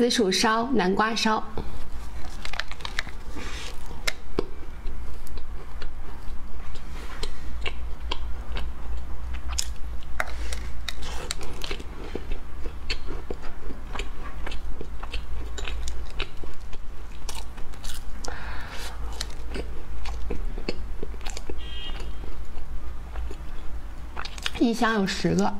紫薯烧南瓜烧。一箱有十个。